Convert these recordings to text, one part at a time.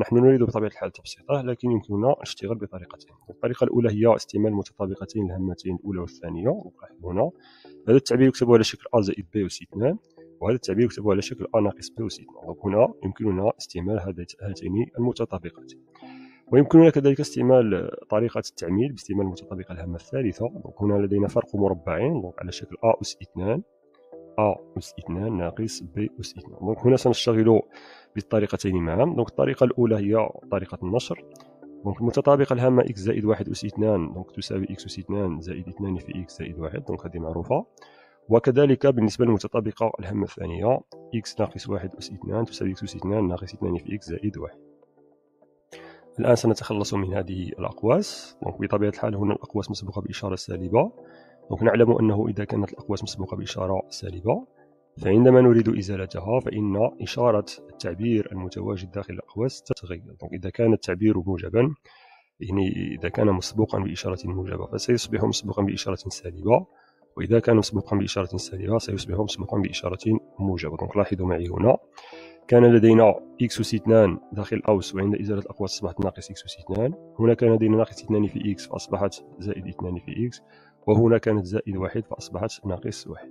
نحن نريد بطبيعة الحال تبسيطه لكن يمكننا الاشتغال بطريقتين. الطريقة الأولى هي استعمال المتطابقتين الهامتين الأولى والثانية هنا. هذا التعبير يكتب على شكل أ زائد ب أس اثنان وهذا التعبير يكتب على شكل أ ناقص ب أس اثنان. هنا يمكننا استعمال هاتين المتطابقتين. ويمكننا كذلك استعمال طريقة التعميل باستعمال المتطابقة الهامة الثالثة. هنا لدينا فرق مربعين على شكل أ أس اثنان. أ أس اثنان ناقص ب أس اثنان دونك هنا سنشتغل بالطريقتين معا donc الطريقة الأولى هي طريقة النشر. donc المتطابقة الهامة x زائد واحد أس اثنان donc تساوي x أس اثنان زائد اثنان في x زائد واحد. donc هذه معروفة. وكذلك بالنسبة للمتطابقة الهامة الثانية x ناقص واحد أس اثنان تساوي x أس اثنان ناقص اثنان في x زائد واحد. الآن سنتخلص من هذه الأقواس. donc بطبيعة الحال هنا الأقواس مسبوقة بإشارة سالبة. donc نعلم أنه إذا كانت الأقواس مسبوقة بإشارة سالبة فعندما نريد إزالتها فإن إشارة التعبير المتواجد داخل الأقواس تتغير. donc إذا كان التعبير موجبا يعني إذا كان مسبوقا بإشارة موجبة فسيصبح مسبوقا بإشارة سالبة وإذا كان مسبوقا بإشارة سالبة سيصبح مسبوقا بإشارة موجبة. donc لاحظوا معي هنا كان لدينا x أس اثنان داخل الأقواس وعند إزالة الأقواس أصبحت ناقص x أس اثنان هنا كان لدينا ناقص اثنان في x فأصبحت زائد اثنان في x وهنا كانت زائد واحد فأصبحت ناقص واحد.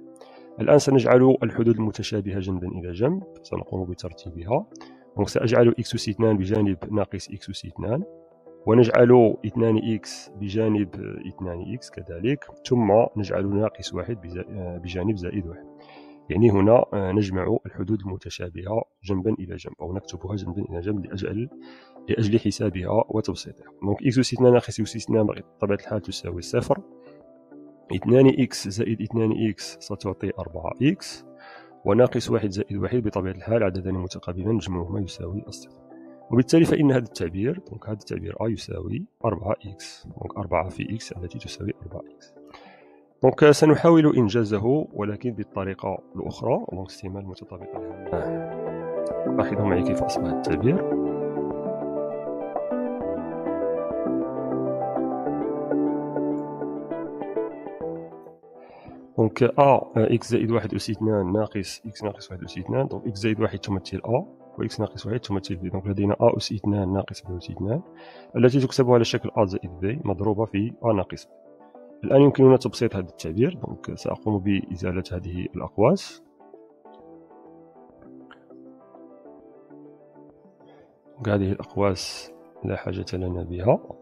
الآن سنجعل الحدود المتشابهة جنبا إلى جنب سنقوم بترتيبها. donc سأجعل x أس اثنان بجانب ناقص x أس اثنان ونجعل اثنان إكس بجانب اثنان إكس كذلك ثم نجعل ناقص واحد بجانب زائد واحد. يعني هنا نجمع الحدود المتشابهة جنبا إلى جنب أو نكتبها جنبا إلى جنب لأجل لأجل حسابها وتبسيطها donc x أس اثنان ناقص إكس أس اثنان بطبيعة الحال تساوي صفر. اثنان إكس زائد اثنان إكس ستعطي أربعة x وناقص واحد زائد واحد بطبيعة الحال عددان متقابلان مجموعهما يساوي الصفر وبالتالي فإن هذا التعبير donc هذا التعبير أ يساوي أربعة x donc أربعة في x التي تساوي أربعة x. donc سنحاول إنجازه ولكن بالطريقة الأخرى donc استعمال المتطابقة لاحظوا معي كيف أصبح التعبير؟ donc ا إكس زائد واحد أس اثنان ناقص إكس ناقص واحد أس اثنان donc إكس زائد واحد تمثل ا و إكس ناقص واحد تمثل بي donc لدينا ا أس اثنان ناقص ب أس اثنان التي تكتب على شكل ا زائد بي مضروبة في ا ناقص ب الآن يمكننا تبسيط هذا التعبير donc سأقوم بإزالة هذه الأقواس هذه الأقواس لا حاجة لنا بها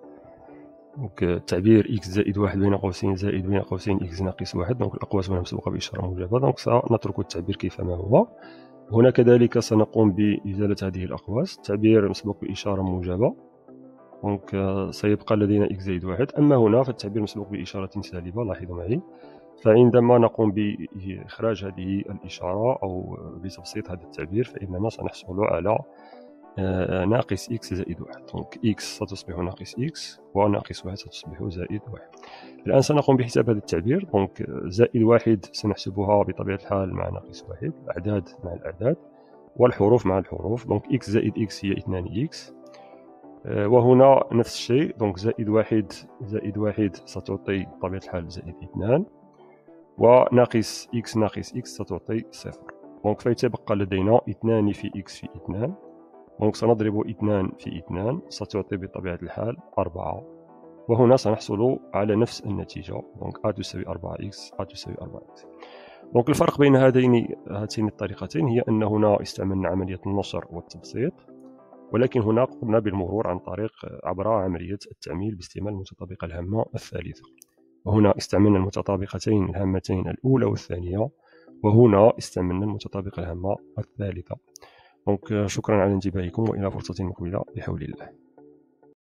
donc تعبير إكس زائد واحد بين قوسين زائد بين قوسين إكس ناقص واحد. donc الأقواس هنا مسبوقة بإشارة موجبة donc سنترك التعبير كيفما هو. هنا كذلك سنقوم بإزالة هذه الأقواس التعبير مسبوق بإشارة موجبة. donc سيبقى لدينا إكس زائد واحد. أما هنا فالتعبير مسبوق بإشارة سالبة. لاحظوا معي. فعندما نقوم بإخراج هذه الإشارة أو بتبسيط هذا التعبير فإننا سنحصل على ناقص إكس زائد واحد. donc إكس ستصبح ناقص إكس وناقص واحد ستصبح زائد واحد. الآن سنقوم بحساب هذا التعبير. donc زائد واحد سنحسبها بطبيعة الحال مع ناقص واحد. الأعداد مع الأعداد والحروف مع الحروف. donc إكس زائد إكس هي اثنان إكس آه، وهنا نفس الشيء. donc زائد واحد زائد واحد ستعطي بطبيعة الحال زائد اثنان. وناقص إكس ناقص إكس ستعطي صفر. donc فيتبقى لدينا اثنان في إكس في اثنان. donc سنضرب اثنان في اثنان ستعطي بطبيعة الحال أربعة. وهنا سنحصل على نفس النتيجة. donc أ تساوي أربعة إكس أ تساوي أربعة إكس donc الفرق بين هذين هاتين الطريقتين هي أن هنا استعملنا عملية النشر والتبسيط. ولكن هنا قمنا بالمرور عن طريق عبر عملية التعميل باستعمال المتطابقة الهامة الثالثة. وهنا استعملنا المتطابقتين الهامتين الأولى والثانية. وهنا استعملنا المتطابقة الهامة الثالثة. دونك شكرا على انتباهكم وإلى فرصة مقبلة. بحول الله.